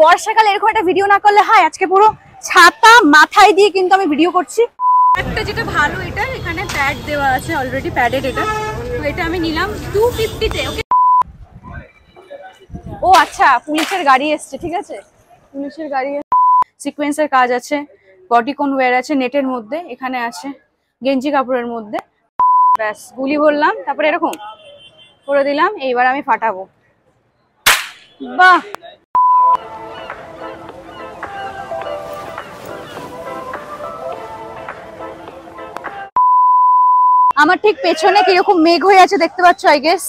বর্ষাকালে এরকম একটা ভিডিও না করলে হয়? আজকে পুরো ছাতা মাথায় দিয়ে কিন্তু আমি ভিডিও করছি। একটা যেটা ভালো এটা এখানে প্যাড দেওয়া আছে অলরেডি প্যাডেড এটা। তো এটা আমি নিলাম টু ফিফটিতে ওকে ও আচ্ছা পুলিশের গাড়ি এসছে ঠিক আছে? পুলিশের গাড়ি সিকোয়েন্সের কাজ আছে বডিকন ওয়্যার আছে নেটের মধ্যে এখানে আছে গেঞ্জি কাপড়ের মধ্যে। ব্যাস গুলি ভরলাম তারপরে এরকম করে দিলাম এইবার আমি ফাটাবো। বাহ! আমার ঠিক পেছনে কীরকম মেঘ হয়ে আছে দেখতে পাচ্ছ আই গেস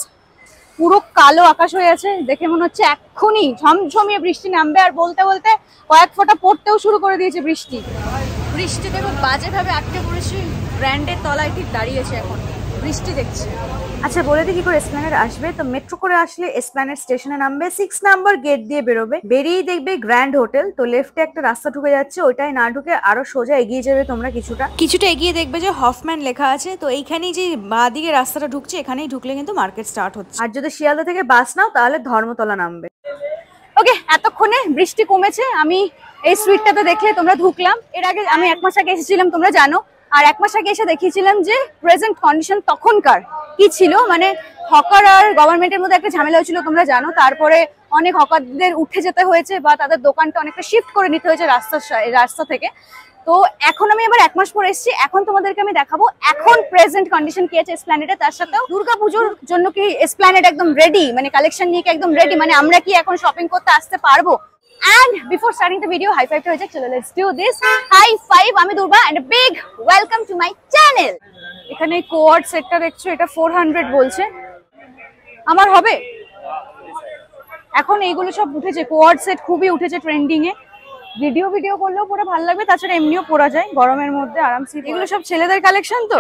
পুরো কালো আকাশ হয়ে আছে, দেখে মনে হচ্ছে এক্ষুনি ঝমঝমিয়ে বৃষ্টি নামবে। আর বলতে বলতে কয়েক ফোঁটা পড়তেও শুরু করে দিয়েছে বৃষ্টি। বৃষ্টিতে খুব বাজে ভাবে আটকে পড়েছি ব্র্যান্ডের তলায় ঠিক দাঁড়িয়েছে এখন। বৃষ্টি দেখছি। আচ্ছা বলে দিই কি করে এসপ্ল্যানেড আসবে। তো মেট্রো করে আসলে এসপ্ল্যানেড স্টেশনে নামবে। সিক্স নাম্বার গেট দিয়ে বেরোবে। বেরিয়েই দেখবে গ্র্যান্ড হোটেল তো লেফটে একটা রাস্তা ঢুকে যাচ্ছে। ওইটাই না ঢুকে আরও সোজা এগিয়ে যাবে তোমরা কিছুটা। কিছুটা এগিয়ে দেখবে যে হফম্যান লেখা আছে। তো এইখানেই যে বাঁ দিকে রাস্তাটা ঢুকছে, এখানেই ঢুকলে কিন্তু মার্কেট স্টার্ট হচ্ছে। আর যদি শিয়ালদা থেকে বাস নাও, তাহলে ধর্মতলা নামবে। ওকে এতক্ষণে বৃষ্টি কমেছে। আমি এই সুইটটাতে দেখলে তোমরা ঢুকলাম। এর আগে আমি এক মাস আগে এসেছিলাম, তোমরা জানো। আর এক মাস আগে এসে দেখিয়েছিলাম যে প্রেজেন্ট কন্ডিশন তখনকার কি ছিল? মানে হকার আর গভর্নমেন্টের মধ্যে একটা ঝামেলা হয়েছিল, তোমরা জানো। তারপরে অনেক হকারদের উঠে যেতে হয়েছে বা তাদের দোকানটা অনেকটা শিফট করে নিতে হয়েছে রাস্তার রাস্তা থেকে। তো এখন আমি আবার এক মাস পরে এসেছি। এখন তোমাদেরকে আমি দেখাবো এখন প্রেজেন্ট কন্ডিশন কি আছে এসপ্ল্যানেটে তার সাথেও দুর্গা পুজোর জন্য কি এসপ্ল্যানেট একদম রেডি মানে কালেকশন নিয়ে কি একদম রেডি মানে আমরা কি এখন শপিং করতে আসতে পারব? And before starting the video, high five to Ajak. Chalo, let's do this. High five, আমি দুর্বা and a big welcome to my channel. এখানে কোয়াড সেটটা দেখছ এটা 400 বলছে। আমার হবে? এখন এইগুলো সব উঠেছে। কোয়াড সেট খুবই উঠেছে ট্রেন্ডিং এ ভিডিও ভিডিও করলেও পরে ভালো লাগবে তাছাড়া এমনিও পরা যায় গরমের মধ্যে আরামসে। এগুলো সব ছেলেদের কালেকশন তো?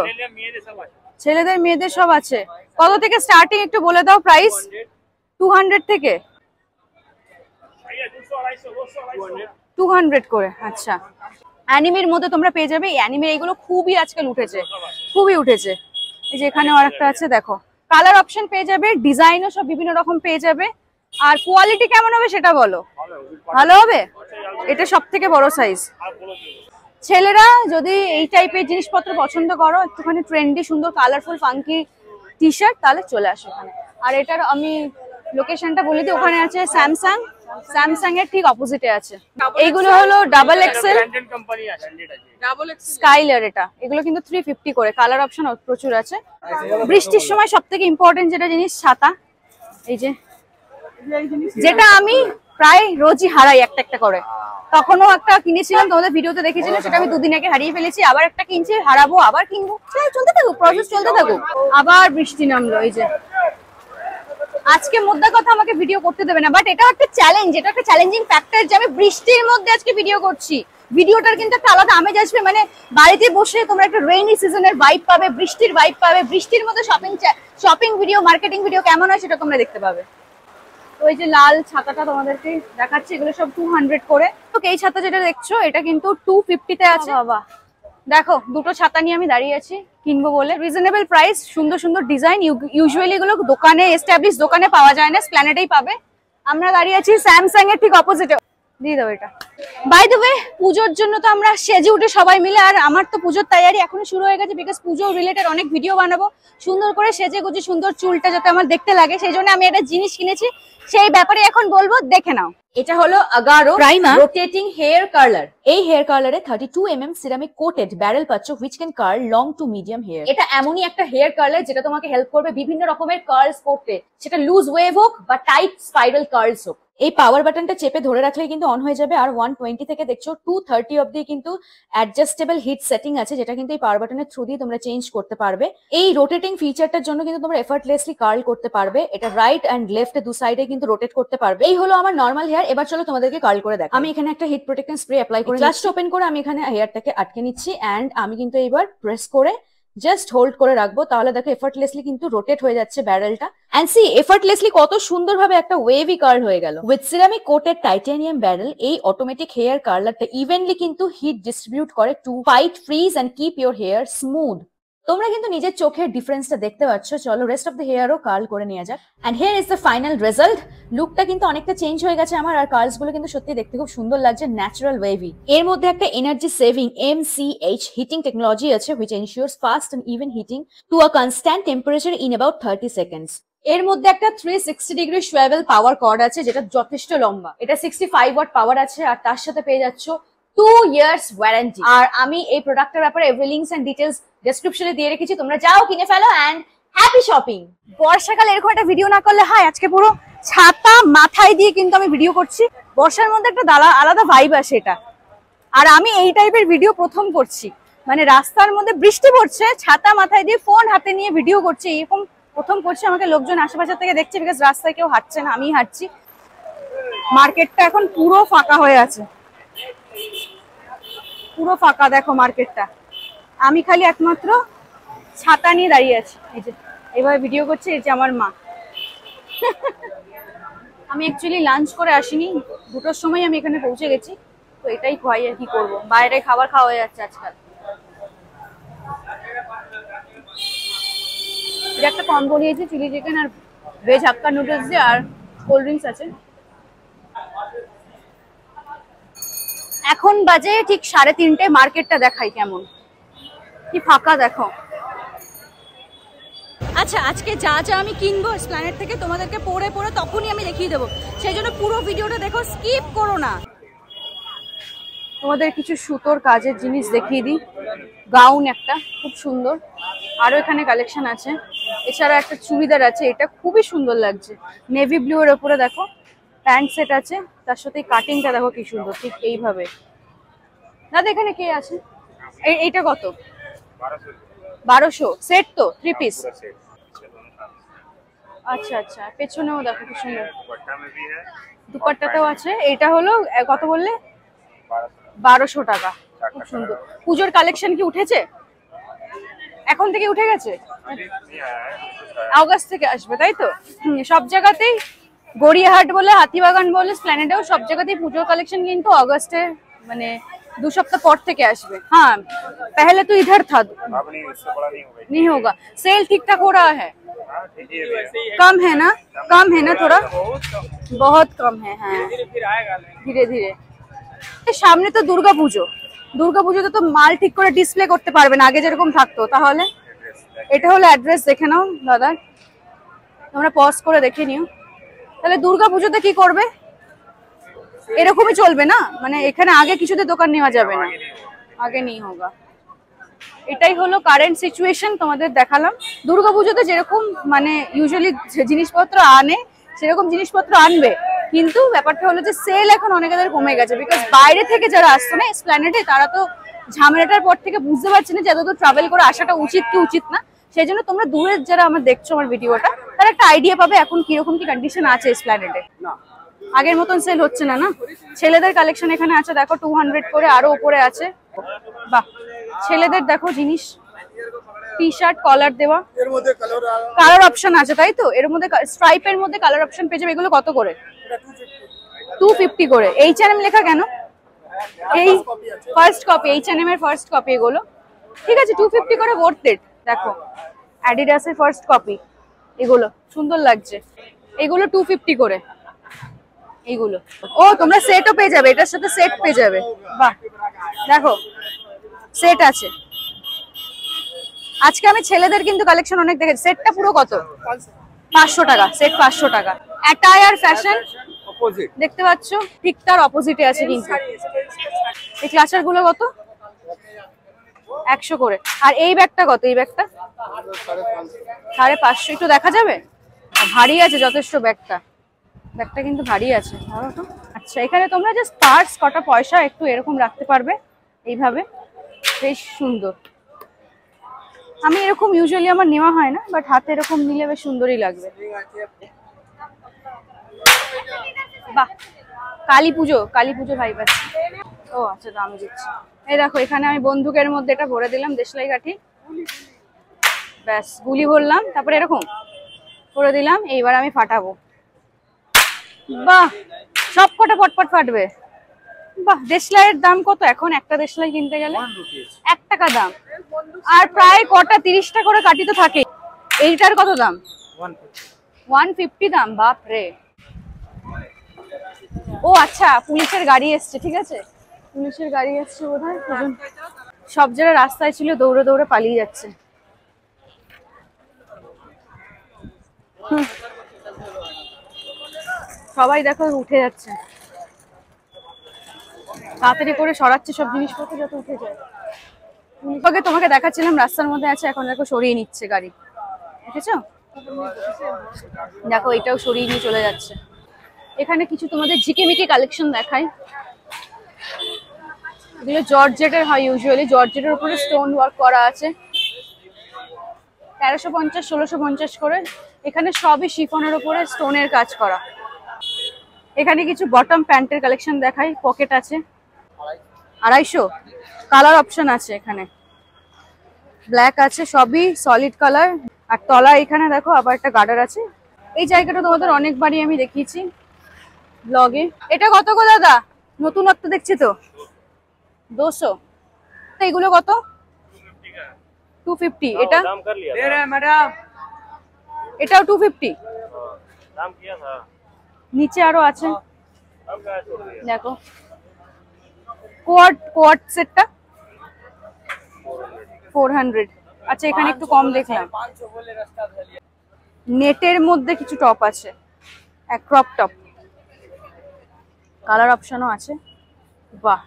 ছেলেদের মেয়েদের সব আছে। কত থেকে স্টার্টিং একটু বলে দাও প্রাইস টু থেকে। টু হান্ড্রেড করে আচ্ছা। অ্যানিমের মধ্যে তোমরা পেয়ে যাবে, এই অ্যানিমের এগুলো খুবই আজকাল উঠেছে, খুবই উঠেছে। এই যে এখানেও আরেকটা আছে, দেখো। কালার অপশন পেয়ে যাবে ডিজাইনও সব বিভিন্ন রকম পেয়ে যাবে। আর কোয়ালিটি কেমন হবে সেটা বলো? ভালো হবে? এটা সব থেকে বড় সাইজ ছেলেরা যদি এই টাইপের জিনিসপত্র পছন্দ করো, একটুখানি ট্রেন্ডি সুন্দর কালারফুল ফাঙ্কি টি শার্ট তাহলে চলে আসো এখানে। আর এটার আমি লোকেশনটা বলে দিই ওখানে আছে স্যামসাং। স্যামসাং এর ঠিক অপোজিটে আছে। এইগুলো হলো ডাবল এক্সেল স্কাইলার এটা। এগুলো কিন্তু থ্রি ফিফটি করে। কালার অপশন প্রচুর আছে। বৃষ্টির সময় সব থেকে ইম্পর্টেন্ট যেটা জিনিস ছাতা। এই যে যেটা আমি প্রায় রোজই হারাই একটা একটা করে। তখনও একটা কিনেছিলাম তোমাদের ভিডিওতে দেখেছিলাম সেটা আমি দুদিন আগে হারিয়ে ফেলেছি। আবার একটা কিনছি হারাবো আবার কিনবো। চল, চলতে থাকুক প্রসেস চলতে থাকুক। আবার বৃষ্টি নামলো এই যে। আজকে মোদ্দা কথা আমাকে ভিডিও করতে দেবে না বাট এটা একটা চ্যালেঞ্জ এটা একটা চ্যালেঞ্জিং ফ্যাক্টর যে আমি বৃষ্টির মধ্যে আজকে ভিডিও করছি। ভিডিওটার কিন্তু একটা আলাদা আমেজ আসবে মানে বাড়িতে বসে তোমরা একটা রেইনি সিজনের ভাইব পাবে, বৃষ্টির ভাইব পাবে, বৃষ্টির মধ্যে shopping shopping video marketing video কেমন হয় সেটা তোমরা দেখতে পাবে। এই যে লাল ছাতাটা তোমাদেরকে দেখাচ্ছি, এগুলো সব টু হান্ড্রেড করে। তো এই ছাতা যেটা দেখছ, এটা কিন্তু টু ফিফটিতে আছে। বাবা দেখো, দুটো ছাতা নিয়ে আমি দাঁড়িয়ে আছি, কিনবো বলে। রিজনেবল প্রাইস সুন্দর সুন্দর ডিজাইন ইউজুয়ালি এগুলো দোকানে এস্টাবলিশ দোকানে পাওয়া যায় না স্প্ল্যানেটেই পাবে। আমরা দাঁড়িয়ে আছি স্যামসাং এর ঠিক অপোজিটে দিয়ে দাও এটা। বাই দ্য ওয়ে পুজোর জন্য তো আমরা সেজে উঠে সবাই মিলে আর আমার তো পুজোর তৈরি এখনই শুরু হয়ে গেছে বিকজ পুজো রিলেটেড অনেক ভিডিও বানাবো। সুন্দর করে সেজে গুজে সুন্দর চুলটা যাতে আমার দেখতে লাগে সেই জন্য আমি একটা জিনিস কিনেছি। সেই ব্যাপারে এখন বলব দেখে নাও। এটা হলো Agaro Primer। Rotating hair curler এই হেয়ার কালারে thirty two M M ceramic coated barrel পাচ্ছ which can curl long to medium hair এটা এমনই একটা হেয়ার কার্লার যেটা তোমাকে হেল্প করবে বিভিন্ন রকমের কার্লস করতে। সেটা লুজ ওয়েভ হোক বা টাইট স্পাইরাল কার্লস হোক। এই পাওয়ার বাটনটা চেপে ধরে রাখলেই কিন্তু অন হয়ে যাবে। আর ওয়ান টোয়েন্টি থেকে দেখছ টু থার্টি অব্দি কিন্তু অ্যাডজাস্টেবল হিট সেটিং আছে যেটা কিন্তু এই পাওয়ার বাটনের থ্রু দিয়ে তোমরা চেঞ্জ করতে পারবে। এই রোটেটিং ফিচারটার জন্য কিন্তু তোমরা এফার্টলেসলি কার্ল করতে পারবে। এটা রাইট অ্যান্ড লেফট দু সাইডে কিন্তু রোটেট করতে পারবে। এই হলো আমার নর্মাল হেয়ার এবার চলো তোমাদেরকে কার্ল করে দেখ আমি এখানে একটা হিট প্রোটেক্টন স্প্রে অ্যাপ্লাই করে জাস্ট ওপেন করে আমি এখানে হেয়ারটাকে আটকে নিচ্ছি। অ্যান্ড আমি কিন্তু এবার প্রেস করে জাস্ট হোল্ড করে রাখব। তাহলে দেখো এফার্টলেসলি কিন্তু রোটেট হয়ে যাচ্ছে ব্যারেলটা অ্যান্ড সি এফার্টলেসলি কত সুন্দরভাবে একটা ওয়েভি কার্ল হয়ে গেল। With ceramic coated titanium barrel এই অটোমেটিক হেয়ার কার্লারটা ইভেনলি কিন্তু হিট ডিস্ট্রিবিউট করে to fight frizz and keep your hair smooth তোমরা কিন্তু নিজের চোখের ডিফারেন্সটা দেখতে পাচ্ছ। চলো রেস্ট অফ দ্য হেয়ারও কার্ল করে নিয়ে যাক। And here is the final result লুকটা কিন্তু অনেকটা চেঞ্জ হয়ে গেছে আমার, আর কার্লসগুলো কিন্তু সত্যি দেখতে খুব সুন্দর লাগছে ন্যাচারাল ওয়েভি এর মধ্যে একটা energy saving M C H heating technology আছে which ensures fast and even heating to a constant temperature in about thirty seconds এর মধ্যে একটা three sixty degree swivel power cord আছে, যেটা যথেষ্ট লম্বা। এটা সিক্সটি ফাইভ ওয়াট পাওয়ার আছে, আর তার সাথে পেয়ে যাচ্ছ টু ইয়ার্স ওয়ারেন্টি আর আমি এই প্রোডাক্টের ব্যাপারে লিঙ্কস এন্ড ডিটেলস ডেসক্রিপশনে দিয়ে রেখেছি, তোমরা যাও, কিনে ফেলো অ্যান্ড হ্যাপি শপিং বর্ষাকালে এরকম একটা ভিডিও না করলে হয়? আজকে পুরো ছাতা মাথায় দিয়ে কিন্তু আমি ভিডিও করছি। বর্ষার মধ্যে একটা আলাদা ভাইব আসে এটা। আর আমি এই টাইপের ভিডিও প্রথম করছি। মানে রাস্তার মধ্যে বৃষ্টি পড়ছে, ছাতা মাথায় দিয়ে ফোন হাতে নিয়ে ভিডিও করছি। এরকম প্রথম করছি, আমাকে লোকজন আশেপাশে থেকে দেখছে বিকজ রাস্তায় কেউ হাঁটছে না আমি হাঁটছি। মার্কেটটা এখন পুরো ফাঁকা হয়ে আছে। পুরো ফাঁকা, দেখো মার্কেটটা আমি খালি একমাত্র ছাতা নিয়ে দাঁড়িয়ে আছি। এই যে এইভাবে ভিডিও করছে, এই যে আমার মা। আমি অ্যাকচুয়ালি লাঞ্চ করে আসিনি, দুটোর সময় আমি এখানে পৌঁছে গেছি, তো এটাই খোয়াই আর কি করব। বাইরে খাবার খাওয়া যাচ্ছে আজকাল। এটা একটা কম্বো নিয়েছি, চিলি চিকেন আর ভেজ হাক্কা নুডলস দিয়ে আর কোল্ড ড্রিঙ্কস আছে। এখন বাজে ঠিক সাড়ে তিনটে মার্কেটটা দেখাই কেমন। কি ফাঁকা দেখো। আচ্ছা আজকে যা যা আমি কিনবো স্প্ল্যানেট থেকে তোমাদেরকে পড়ে পড়ে তখনই আমি দেখিয়ে দেবো। সেই জন্য পুরো ভিডিওটা দেখো, স্কিপ করো না। তোমাদের কিছু সুতোর কাজের জিনিস দেখিয়ে দিই। গাউন একটা, খুব সুন্দর। আরও এখানে কালেকশন আছে। এছাড়া একটা চুড়িদার আছে, এটা খুবই সুন্দর লাগছে। নেভি ব্লু এর উপরে দেখো প্যান্ট সেট আছে। তার সাথে কাটিংটা দেখো কি সুন্দর, ঠিক এইভাবে। দাদা, এখানে কে আছে? এই- এইটা কত? বারোশো। সেট তো থ্রি পিস আচ্ছা আচ্ছা। পেছনেও দেখো কি সুন্দর। দুপাট্টাতেও আছে। এটা হলো কত বললে? বারোশো টাকা। খুব সুন্দর। পুজোর কালেকশন কি উঠেছে? এখন থেকে উঠে গেছে? আগস্ট থেকে আসবে তাই তো? সব জায়গাতেই গড়িয়াহাট বলে হাতিবাগান বলে স্প্ল্যানেডেও সব জায়গাতেই পুজোর কালেকশন কিন্তু অগস্টে মানে দু সপ্তাহ পর থেকে আসবে হ্যাঁ पहले तो इधर था अब नहीं इससे बड़ा नहीं होगा नहीं होगा सेल ठीक ठाक हो रहा है हाँ ठीक है भैया कम है ना कम है ना थोड़ा बहुत कम है হ্যাঁ ধীরে ধীরে এই সামনে তো দুর্গা পুজো দুর্গা পুজোতে তো মাল ঠিক করে ডিসপ্লে করতে পারবে না আগে যেরকম থাকতো তাহলে এটা হলো অ্যাড্রেস দেখে নাও দাদা তোমরা পজ করে দেখে নিও তাহলে দুর্গা পুজোতে কি করবে এরকমই চলবে না? মানে এখানে আগে কিছুতে দোকান নেওয়া যাবে না। আগে নেই হোগা। এটাই হলো কারেন্ট সিচুয়েশন তোমাদের দেখালাম। দুর্গাপুজোতে যেরকম মানে ইউজুয়ালি জিনিসপত্র আনে, সেরকম জিনিসপত্র আনবে। কিন্তু ব্যাপারটা হলো যে সেল এখন অনেকেদের কমে গেছে। বিকজ বাইরে থেকে যারা আসছে না স্প্ল্যানেটে তারা তো ঝামেলাটার পর থেকে বুঝতে পারছে না যে এতদূর ট্রাভেল করে আসাটা উচিত কি উচিত না। সেই জন্য তোমরা দূরের যারা আমার দেখছ আমার ভিডিওটা তারা একটা আইডিয়া পাবে এখন কীরকম কি কন্ডিশন আছে স্প্ল্যানেটে আগের মতন সেল হচ্ছে না না? ছেলেদের কালেকশন এখানে আছে দেখো টু হান্ড্রেড করে আরও উপরে আছে। বাহ! ছেলেদের দেখো জিনিস। টি শার্ট কলার দেওয়া কালার অপশন আছে তাই তো? এর মধ্যে স্ট্রাইপের মধ্যে কালার অপশন পেয়ে যাবে এগুলো কত করে? টু ফিফটি করে এইচ এন এম লেখা কেন? এই first copy H N M এর ফার্স্ট কপি এগুলো। ঠিক আছে টু ফিফটি করে ওর্থ ইট দেখো অ্যাডিডাসের ফার্স্ট কপি এগুলো। সুন্দর লাগছে। এগুলো টু ফিফটি করে। এইগুলো। ও, তোমরা সেটও পেয়ে যাবে, এটার সাথে সেট পেয়ে যাবে। বাহ, দেখো সেট আছে। আজকে আমি ছেলেদের কিন্তু কালেকশন অনেক দেখেছি। সেটটা পুরো কত? পাঁচশো টাকা সেট পাঁচশো টাকা। অ্যাটায়ার ফ্যাশন দেখতে পাচ্ছ? ঠিক তার অপোজিটে আছে কিন্তু। এই ক্লাচারগুলো কত? একশো করে। আর এই ব্যাগটা কত? এই ব্যাগটা? সাড়ে পাঁচশো। একটু দেখা যাবে? ভারী আছে যথেষ্ট ব্যাগটা। ব্যাগটা কিন্তু ভারী আছে। আচ্ছা এখানে তোমরা জাস্ট পার্স কটা পয়সা একটু এরকম রাখতে পারবে এইভাবে। বেশ সুন্দর। আমি এরকম ইউজুয়ালি আমার নেওয়া হয় না বাট হাতে এরকম নিলে বেশ সুন্দরই লাগবে। বাহ, কালী পুজো কালী পুজো ভাই পাচ্ছি ও আচ্ছা দাম দিচ্ছি এই দেখো, এখানে আমি বন্দুকের মধ্যে এটা ভরে দিলাম, দেশলাই কাঠি। ব্যাস, গুলি ভরলাম, তারপরে এরকম করে দিলাম, এইবার আমি ফাটাবো। বাহ সব কটা পটপট ফাটবে। বাহ দেশলাইয়ের দাম কত? এখন একটা দেশলাই কিনতে গেলে এক টাকা দাম। আর প্রায় কটা তিরিশটা করে কাটি তো থাকে এইটার কত দাম? ওয়ান ফিফটি দাম বাপ রে ও আচ্ছা পুলিশের গাড়ি এসছে ঠিক আছে? পুলিশের গাড়ি এসছে বোধ হয় সব যারা রাস্তায় ছিল দৌড়ে দৌড়ে পালিয়ে যাচ্ছে। হুম। সবাই দেখো উঠে যাচ্ছে। তাড়াতাড়ি করে সরাচ্ছে সব জিনিসপত্র যাতে উঠে যায়। আগে তোমাকে দেখাচ্ছিলাম, রাস্তার মধ্যে আছে, এখন দেখো সরিয়ে নিচ্ছে গাড়ি। দেখেছ? দেখো, এটাও সরিয়ে নিয়ে চলে যাচ্ছে। এখানে কিছু তোমাদের ঝিকিমিকি কালেকশন দেখাই। এগুলো জর্জেটের হয় ইউজুয়ালি জর্জেটের উপরে স্টোন ওয়ার্ক করা আছে। তেরোশো পঞ্চাশ, ষোলোশো পঞ্চাশ করে। এখানে সবই শিফনের উপরে স্টোনের কাজ করা। এখানে কিছু বটম প্যান্টের কালেকশন দেখাই পকেট আছে। আড়াইশো? কালার অপশন আছে এখানে। ব্ল্যাক আছে সবই সলিড কালার আর তলা এখানে দেখো আবার একটা গার্ডার আছে। এই জায়গাটা তোমাদের অনেকবারই আমি দেখিয়েছি ব্লগে এটা কত গো দাদা? নতুনত্ব দেখছি তো। দোশো। এগুলো কত? টু ফিফটি এটা? এটাও টু ফিফটি নিচে আরও আছে দেখো। কোয়াট কোয়াট সেটটা ফোর হান্ড্রেড আচ্ছা এখানে একটু কম দেখলাম। নেটের মধ্যে কিছু টপ আছে। এক ক্রপ টপ কালার অপশনও আছে। বাহ!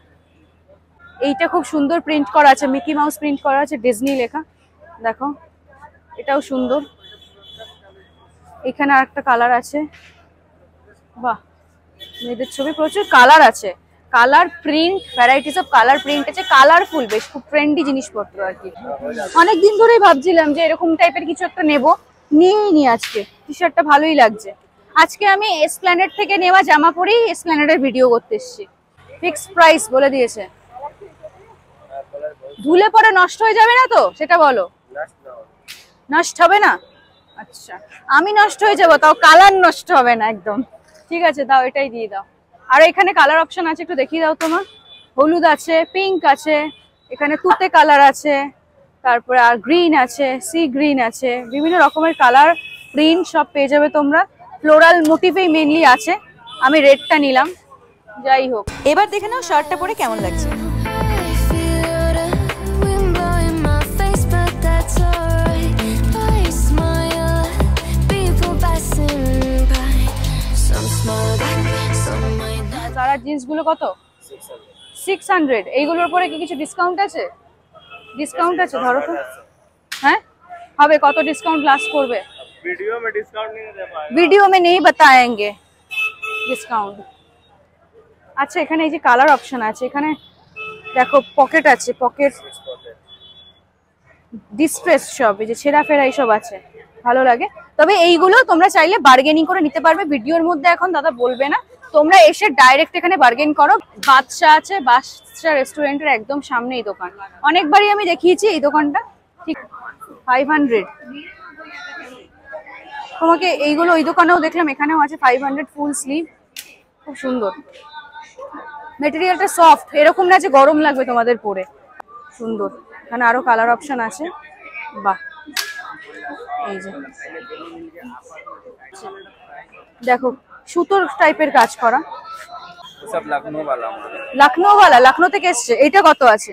এইটা খুব সুন্দর প্রিন্ট করা আছে। মিকি মাউস প্রিন্ট করা আছে ডিজনি লেখা। দেখো এটাও সুন্দর। এখানে আর একটা কালার আছে। বাহ, মেয়েদের ছবি প্রচুর কালার আছে। Colour print varieties of colour print আছে কালারফুল বেশ খুব ট্রেন্ডি জিনিসপত্র আর কি। অনেক দিন ধরেই ভাবছিলাম যে এরকম টাইপের কিছু একটা নেব। নিয়েই নি আজকে টি শার্টটা ভালোই লাগছে। আজকে আমি এসপ্ল্যানেড থেকে নেওয়া জামা পরেই এসপ্ল্যানেডের ভিডিও করতে এসেছি। ফিক্স প্রাইস বলে দিয়েছে। ধুলে পরে নষ্ট হয়ে যাবে না তো, সেটা বলো। নষ্ট হবে না? আচ্ছা আমি নষ্ট হয়ে যাব, তাও কালার নষ্ট হবে না একদম। ঠিক আছে, দাও, এটাই দিয়ে দাও। আর এখানে কালার অপশন আছে, একটু দেখিয়ে দাও তোমার। হলুদ আছে পিঙ্ক আছে, এখানে তুতে কালার আছে, তারপরে আর গ্রিন আছে সি গ্রিন আছে, বিভিন্ন রকমের কালার প্রিন্ট সব পেয়ে যাবে তোমরা। ফ্লোরাল মোটিভেই মেনলি আছে। আমি রেডটা নিলাম। যাই হোক। এবার দেখে নাও শার্টটা পরে কেমন লাগছে। might not. জারার জিন্সগুলো কত সিক্স হান্ড্রেড এইগুলোর পরে কি কিছু ডিসকাউন্ট আছে ডিসকাউন্ট আছে ধরো তো হ্যাঁ হবে কত ডিসকাউন্ট লাস্ট করবে वीडियो में डिस्काउंट नहीं दे पाएगा ভিডিও মে নেই বাতায়েঙ্গে ডিসকাউন্ট আচ্ছা এখানে এই যে কালার অপশন আছে এখানে দেখো পকেট আছে পকেট ডিস্ট্রেস সব এই যে ছেঁড়া ফেরা এইসব আছে ভালো লাগে তবে এইগুলো তোমরা চাইলে বার্গেনিং করে নিতে পারবে ভিডিওর মধ্যে এখন দাদা বলবে না তোমরা এসে ডাইরেক্ট এখানে বার্গেন করো। বাদশা আছে বাদশা রেস্টুরেন্টের একদম সামনে এই দোকান। অনেকবারই আমি দেখিয়েছি এই দোকানটা। ঠিক ফাইভ হান্ড্রেড তোমাকে এইগুলো ওই দোকানেও দেখলাম, এখানেও আছে ফাইভ হান্ড্রেড ফুল স্লিভ খুব সুন্দর। মেটেরিয়ালটা সফট এরকম না যে গরম লাগবে তোমাদের পরে। সুন্দর। এখানে আরও কালার অপশন আছে। বাহ। এই যে। দেখো সুতোর টাইপের কাজ করা? লখনৌওয়ালা লখনৌ থেকে এসছে। এটা কত আছে?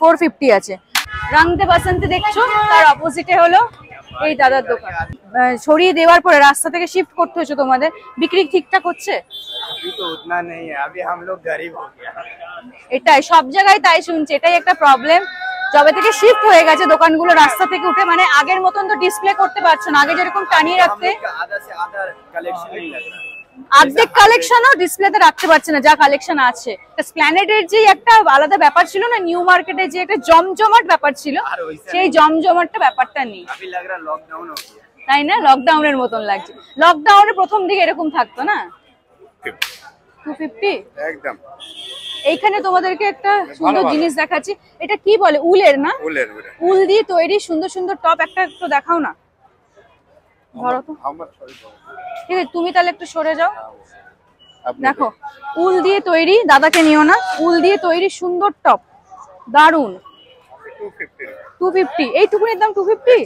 ফোর ফিফটি আছে। রাংতে বাসন্তে দেখছ তার অপোজিটে হলো এই দাদার দোকান। ছড়িয়ে দেওয়ার পরে রাস্তা থেকে শিফট করতে হয়েছে তোমাদের। বিক্রি ঠিকঠাক হচ্ছে? এটাই সব জায়গায় তাই শুনছে এটাই একটা প্রবলেম যবে থেকে শিফট হয়ে গেছে দোকানগুলো রাস্তা থেকে উঠে মানে আগের মতন তো ডিসপ্লে করতে পারছ না আগে যেরকম টানিয়ে রাখতে। আর্ধেক কালেকশনও ডিসপ্লেতে রাখতে পারছে না যা কালেকশন আছে। স্প্ল্যানেটের যে একটা আলাদা ব্যাপার ছিল না নিউ মার্কেটে যে একটা জমজমাট ব্যাপার ছিল সেই জমজমাটটা ব্যাপারটা নেই। তাই না? লকডাউনের মতন লাগছে। লকডাউনের প্রথম দিকে এরকম থাকতো না? টু ফিফটি একদম। এইখানে তোমাদেরকে একটা সুন্দর জিনিস দেখাচ্ছি। এটা কি বলে? উলের না? উলের উল দিয়ে তৈরি সুন্দর সুন্দর টপ। একটা একটু দেখাও না। ঠিক আছে তুমি তাহলে একটু সরে যাও। দেখো উল দিয়ে তৈরি দাদাকে নিও না। উল দিয়ে তৈরি সুন্দর টপ। দারুণ টু ফিফটি দাম টু ফিফটি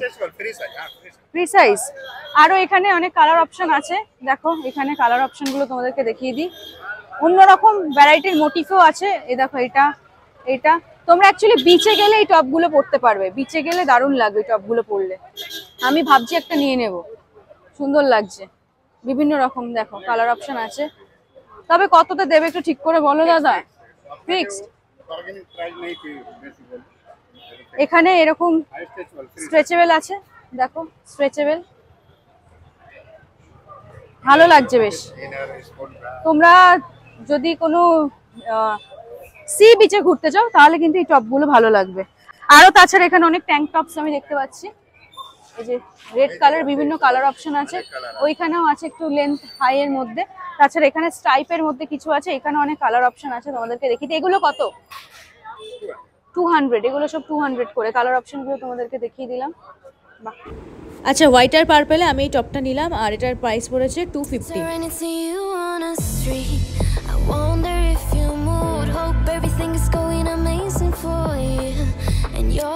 আরও এখানে অনেক কালার অপশন আছে। দেখো এখানে কালার অপশনগুলো তোমাদেরকে দেখিয়ে দিই। অন্যরকম ভ্যারাইটির মোটিফও আছে। এ দেখো এটা এটা। তোমরা অ্যাকচুয়ালি বিচে গেলে এই টপগুলো পরতে পারবে। বিচে গেলে দারুণ লাগবে টপগুলো পরলে আমি ভাবছি একটা নিয়ে নেব। সুন্দর লাগছে। বিভিন্ন রকম দেখো কালার অপশন আছে। তবে কতটা দেবে একটু ঠিক করে বলো দাদা। ফিক্সড এখানে এরকম স্ট্রেচেবল আছে। দেখো স্ট্রেচেবল ভালো লাগছে বেশ। তোমরা যদি কোনো সি বিচে ঘুরতে চাও তাহলে কিন্তু এই টপগুলো ভালো লাগবে। আরও তাছাড়া এখানে অনেক ট্যাঙ্ক টপস আমি দেখতে পাচ্ছি। এই যে রেড কালার বিভিন্ন কালার অপশন আছে। ওইখানেও আছে একটু লেন্থ হাই এর মধ্যে। তাছাড়া এখানে স্ট্রাইপের মধ্যে কিছু আছে এখানে অনেক কালার অপশন আছে তোমাদেরকে দেখি দিই। এগুলো কত? টু হান্ড্রেড এগুলো সব টু হান্ড্রেড করে। কালার অপশনগুলো তোমাদেরকে দেখিয়ে দিলাম। বাহ। আচ্ছা হোয়াইট আর পার্পেলে আমি এই টপটা নিলাম আর এটার প্রাইস পড়েছে টু ফিফটি আমি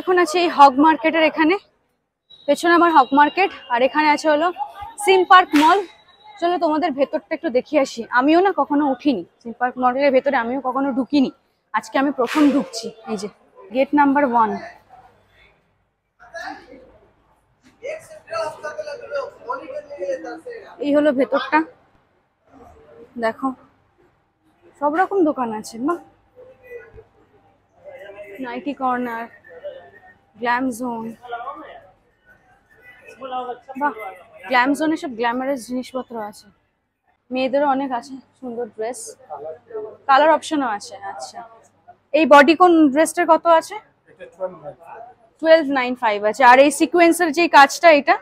এখন আছি এই হগ মার্কেটের এখানে। পেছনে আমার হক মার্কেট, আর এখানে আছে হলো সিম পার্ক মল। চলো তোমাদের ভেতরটা একটু দেখিয়ে আসি। আমিও না কখনো উঠিনি। সিম পার্ক মলের ভেতরে আমিও কখনো ঢুকিনি। আজকে আমি প্রথম ঢুকছি। এই যে গেট নাম্বার ওয়ান এই হলো ভেতরটা। দেখো সব রকম দোকান আছে মা নাইটি কর্নার গ্ল্যাম জোন বাহ গ্ল্যাম জোনে সব গ্ল্যামারাস জিনিসপত্র আছে। মেয়েদেরও অনেক আছে সুন্দর ড্রেস কালার অপশনও আছে আচ্ছা। এই বডি কোন ড্রেসটার কত আছে? টুয়েলভ নাইন ফাইভ আছে। আর এই সিকোয়েন্সের যে কাজটা এটা?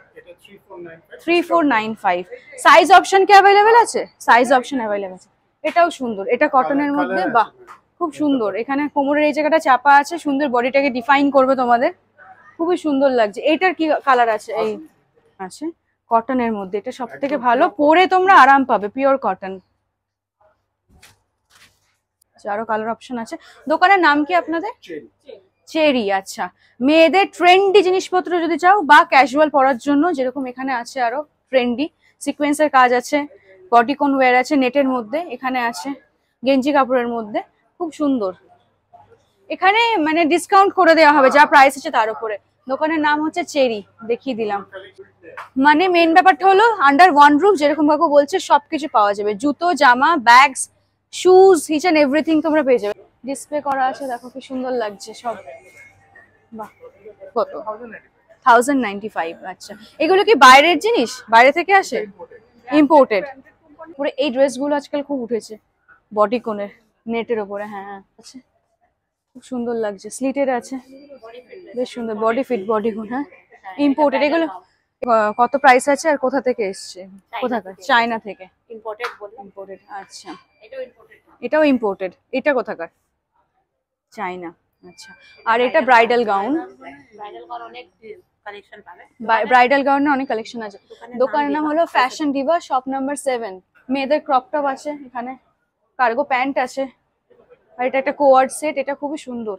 Three four nine five size option কি অ্যাভেলেবেল আছে? সাইজ অপশন অ্যাভেলেবেল আছে। এটাও সুন্দর। এটা কটনের মধ্যে? বাহ খুব সুন্দর। এখানে কোমরের এই জায়গাটা চাপা আছে। সুন্দর বডিটাকে ডিফাইন করবে তোমাদের। খুবই সুন্দর লাগছে। এইটার কি কালার আছে? এই আছে। কটনের মধ্যে। এটা সব থেকে ভালো। পরে তোমরা আরাম পাবে। পিওর কটন আরও কালার অপশন আছে। দোকানের নাম কি আপনাদের? চেরি আচ্ছা। মেয়েদের ট্রেন্ডি জিনিসপত্র যদি চাও, বা ক্যাজুয়াল পরার জন্য, যেরকম এখানে আছে আরও ট্রেন্ডি সিকোয়েন্সের কাজ আছে বডিকন ওয়্যার আছে নেটের মধ্যে, এখানে আছে, গেঞ্জি কাপড়ের মধ্যে, খুব সুন্দর। এখানে মানে ডিসকাউন্ট করে দেওয়া হবে, যা প্রাইস আছে তার উপরে। দোকানের নাম হচ্ছে চেরি, দেখিয়ে দিলাম। মানে মেন ব্যাপারটা হলো আন্ডার ওয়ান রুফ যেরকম কাকু বলছে, সবকিছু পাওয়া যাবে। জুতো, জামা ব্যাগস শুজ হিচ অ্যান্ড এভরিথিং তোমরা পেয়ে যাবে। ডিসপ্লে করা আছে দেখো কি সুন্দর লাগছে সব। বাহ কত? থাউজেন্ড নাইনটি ফাইভ আচ্ছা। এগুলো কি বাইরের জিনিস? বাইরে থেকে আসে? ইম্পোর্টেড পুরো এই ড্রেসগুলো আজকাল খুব উঠেছে বডি কোনের নেটের ওপরে হ্যাঁ হ্যাঁ আছে খুব সুন্দর লাগছে স্লিটের আছে। বেশ সুন্দর বডি ফিট বডি কোন হ্যাঁ? ইম্পোর্টেড এগুলো কত প্রাইস আছে আর কোথা থেকে এসছে? কোথাকার চায়না থেকে ইম্পোর্টেড আচ্ছা। এটাও ইম্পোর্টেড এটাও ইম্পোর্টেড এটা কোথাকার? চায়না আচ্ছা। আর এটা ব্রাইডাল গাউন। ব্রাইডাল কর অনেক কালেকশন পাবে। ব্রাইডাল গাউনের অনেক কালেকশন আছে। দোকানের নাম হলো fashion diva shop number seven মেয়েদের ক্রপ টপ আছে এখানে। কার্গো প্যান্ট আছে। আর এটা একটা কোয়ার্ড সেট এটা খুবই সুন্দর।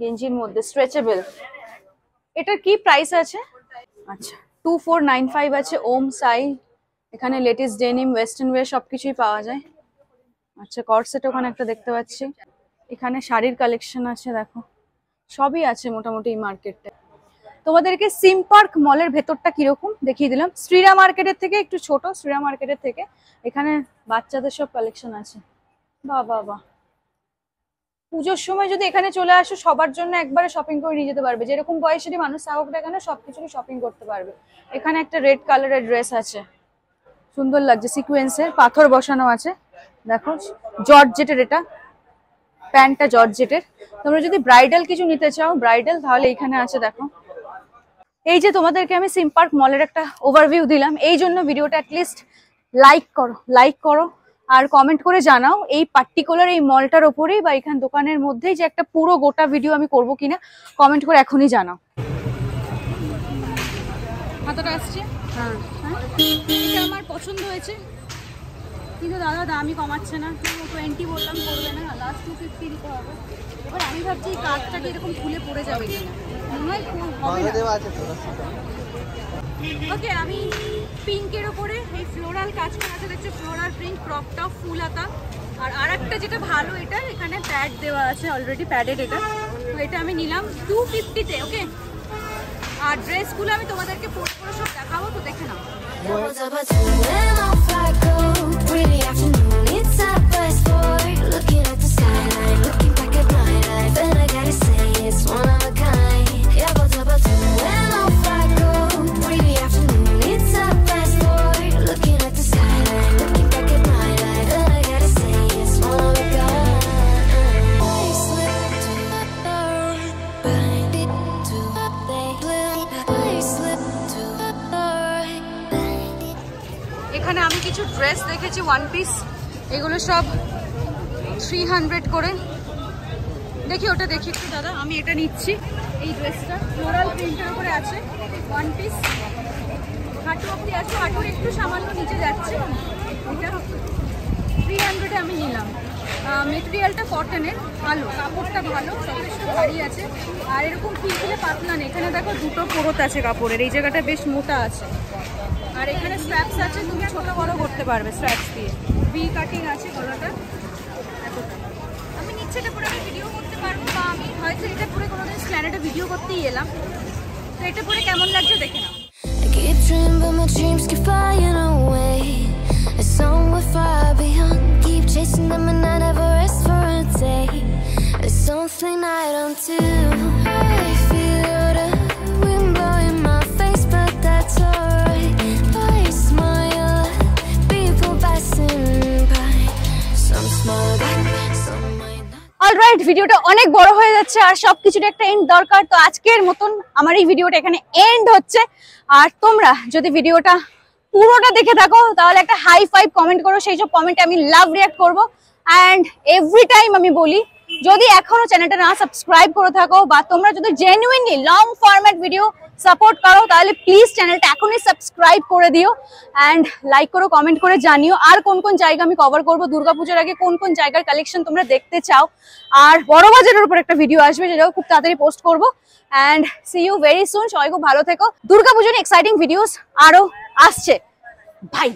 গেঞ্জির মধ্যে স্ট্রেচেবল এটার কি প্রাইস আছে? আচ্ছা। টু ফোর নাইন ফাইভ আছে ওম সাই। এখানে লেটেস্ট ডেনিম ওয়েস্টার্ন ওয়্যার সবকিছুই পাওয়া যায়। আচ্ছা কর্ড সেট ওখানে একটা দেখতে পাচ্ছি। এখানে শাড়ির কালেকশন আছে, দেখো। সবই আছে মোটামুটি মার্কেটটা তোমাদেরকে সিম পার্ক মলের ভেতরটা কীরকম দেখিয়ে দিলাম। শ্রীরা মার্কেটের থেকে একটু ছোট, শ্রীরা মার্কেটের থেকে। এখানে বাচ্চাদের সব কালেকশন আছে। বাহ বাহ পুজোর সময় যদি এখানে চলে আসো, সবার জন্য একবারে শপিং করে নিয়ে যেতে পারবে। যেরকম বয়সেরই মানুষ থাকুক এখানে কেন সবকিছু শপিং করতে পারবে। এখানে একটা রেড কালারের ড্রেস আছে। সুন্দর লাগছে। সিকুয়েন্সের পাথর বসানো আছে। দেখো, জর্জেটের এটা। প্যান্টটা জর্জেটের। তোমরা যদি ব্রাইডাল কিছু নিতে চাও ব্রাইডাল তাহলে এখানে আছে দেখো। এই যে তোমাদেরকে আমি সিম পার্ক মলের একটা ওভারভিউ দিলাম এই জন্য ভিডিওটা অ্যাটলিস্ট লাইক করো লাইক করো আর কমেন্ট করে জানাও এই পার্টিকুলার এই মলটার ওপরেই বা এখান দোকানের মধ্যেই যে একটা পুরো গোটা ভিডিও আমি করব কিনা কমেন্ট করে এখনই জানাও। হাতাটা আসছে? হ্যাঁ? এটা আমার পছন্দ হয়েছে। কিন্তু দাদা দামই কমাচ্ছে না। টোয়েন্টি বললাম করবে না। লাস্ট টু ফিফটি দিতে হবে। এবার আমি ভাবছি এই কাজটাকে এরকম খুলে পড়ে যাবে কিনা। মনে হয় ওকে আমি পিঙ্কের ওপরে এই ফ্লোরাল কাজ করা আছে। দেখছ floral print crop top full হাতা। আর আরেকটা যেটা ভালো এটা এখানে প্যাড দেওয়া আছে অলরেডি প্যাডেড এটা। তো এটা আমি নিলাম টু ফিফটিতে ওকে আর ড্রেসগুলো আমি তোমাদেরকে পোস্ট করে সব দেখাবো তো দেখে নাও। It's one of a kind. সব থ্রি হান্ড্রেড করে। দেখি, ওটা দেখি একটু, দাদা। আমি এটা নিচ্ছি, এই ড্রেসটা ফ্লোরাল প্রিন্টের উপরে আছে ওয়ান পিস হাঁটু অব্দি আছে, হাঁটুর একটু সামান্য নিচে যাচ্ছে। এটা থ্রি হান্ড্রেডে আমি নিলাম। মেটেরিয়ালটা কটনের ভালো, কাপড়টা ভালো, যথেষ্ট ভারী আছে। আর এরকম পিছলে পাতলা নেই। এখানে দেখো দুটো পোরত আছে কাপড়ের, এই জায়গাটা বেশ মোটা আছে। আর এখানে স্ট্র্যাপস আছে, তুমি ছোট বড় করতে পারবে স্ট্র্যাপস দিয়ে। ভি কাটিং আছে গলাটা আমি নিচে এটা ভিডিও করতে পারব বা আমি হয়তো এটা পরে কোনোদিন স্ল্যানেটে ভিডিও করতেই এলাম তো এটা পরে কেমন লাগছে দেখে নাও keep but my dreams keep flying away. And somewhere far beyond, keep chasing them, and I never rest for a day. There's something I don't do. Alright ভিডিওটা অনেক বড় হয়ে যাচ্ছে আর সবকিছুর একটা এন্ড দরকার। তো আজকের মতন আমার এই ভিডিওটা এখানে এন্ড হচ্ছে। আর তোমরা যদি ভিডিওটা পুরোটা দেখে থাকো, তাহলে একটা হাই ফাইভ কমেন্ট করো। সেই সব কমেন্টে আমি লাভ রিয়াক্ট করব। অ্যান্ড এভরি টাইম আমি বলি যদি এখনও চ্যানেলটা না সাবস্ক্রাইব করে থাকো বা তোমরা যদি genuinely long format video support করো, তাহলে প্লিজ চ্যানেলটা এখনই সাবস্ক্রাইব করে দিও অ্যান্ড লাইক করো কমেন্ট করে জানিও আর কোন কোন জায়গা আমি কভার করব, দুর্গাপুজোর আগে কোন কোন জায়গার কালেকশন তোমরা দেখতে চাও, আর বড় বাজারের উপর একটা ভিডিও আসবে যেটাও খুব তাড়াতাড়ি পোস্ট করব and see you very soon সবাই খুব ভালো থেকো। দুর্গাপুজোর এক্সাইটিং ভিডিওস আরও আসছে। ভাই